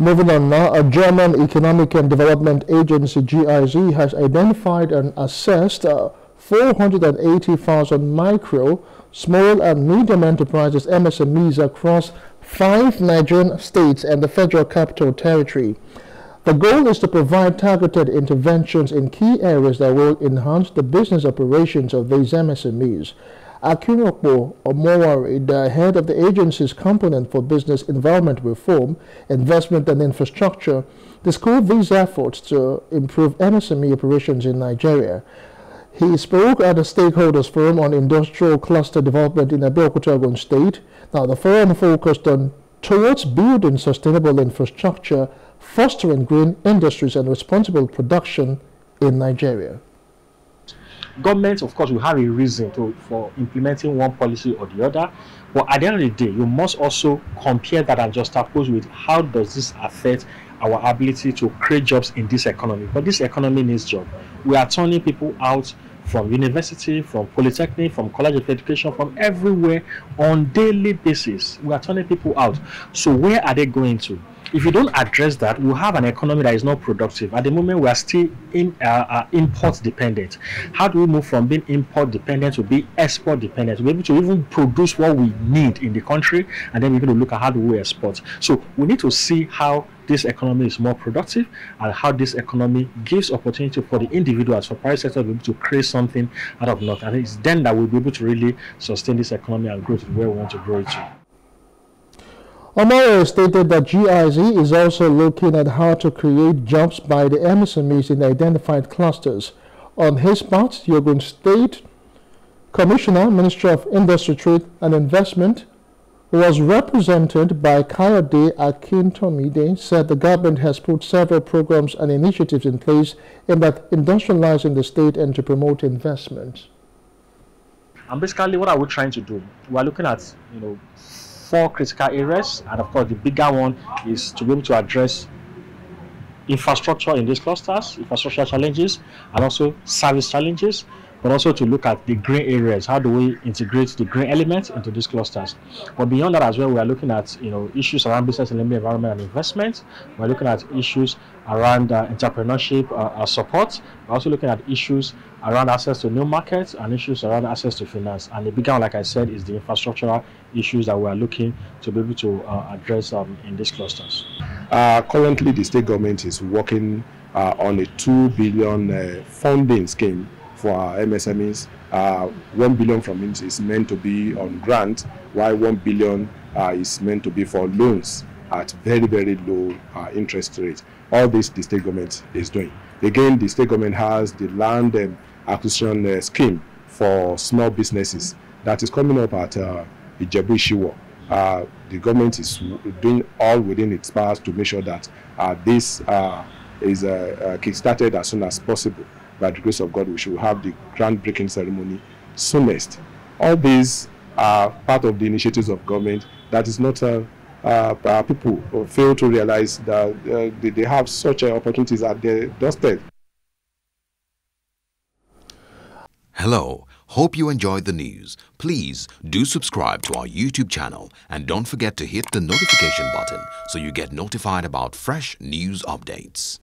Moving on now, a German Economic and Development Agency, GIZ, has identified and assessed uh, 480,000 micro, small and medium enterprises, MSMEs, across five Nigerian states and the Federal Capital Territory. The goal is to provide targeted interventions in key areas that will enhance the business operations of these MSMEs. Akinokpo Omowari, the head of the agency's component for business environment reform, investment and infrastructure, described these efforts to improve MSME operations in Nigeria. He spoke at a stakeholders forum on industrial cluster development in Abeokuta, State. Now, the forum focused on towards building sustainable infrastructure, fostering green industries and responsible production in Nigeria government, of course, will have a reason to for implementing one policy or the other. But at the end of the day, you must also compare that and juxtapose with how does this affect our ability to create jobs in this economy. But this economy needs jobs. We are turning people out from university, from polytechnic, from college of education, from everywhere on daily basis. We are turning people out. So where are they going to? if you don't address that, we'll have an economy that is not productive. At the moment, we are still in uh, uh, import dependent. How do we move from being import dependent to be export dependent? To be able to even produce what we need in the country, and then we're going to look at how do we export. So we need to see how this economy is more productive and how this economy gives opportunity for the individuals, for private sector to be able to create something out of nothing. And it's then that we'll be able to really sustain this economy and grow to where we want to grow it to. Omaro stated that GIZ is also looking at how to create jobs by the MSMEs in identified clusters. On his part, Ogun State Commissioner, Minister of Industry, Trade and Investment, was represented by Kayode Akintomide, said the government has put several programs and initiatives in place in that industrializing the state and to promote investment. And basically, what are we trying to do? We're looking at, you know, four critical areas, and of course, the bigger one is to be able to address infrastructure in these clusters, infrastructure challenges, and also service challenges, but also to look at the green areas. How do we integrate the green elements into these clusters? But beyond that as well, we are looking at you know issues around business and environment and investment. We're looking at issues around uh, entrepreneurship uh, uh, support. We're also looking at issues around access to new markets and issues around access to finance. And the big one, like I said, is the infrastructural issues that we are looking to be able to uh, address um, in these clusters. Uh, currently, the state government is working uh, on a 2 billion funding scheme for our MSMEs. Uh, 1 billion from it is meant to be on grant, while 1 billion uh, is meant to be for loans at very, very low uh, interest rate. All this the state government is doing. Again, the state government has the land um, acquisition uh, scheme for small businesses that is coming up at uh, Ijebu. Uh, the government is doing all within its powers to make sure that uh, this uh, is uh, uh, kick-started as soon as possible by the grace of God, we should have the groundbreaking ceremony soonest. All these are part of the initiatives of government that is not uh, uh, people fail to realize that uh, they have such uh, opportunities at their doorstep. Hello. Hope you enjoyed the news. Please do subscribe to our YouTube channel and don't forget to hit the notification button so you get notified about fresh news updates.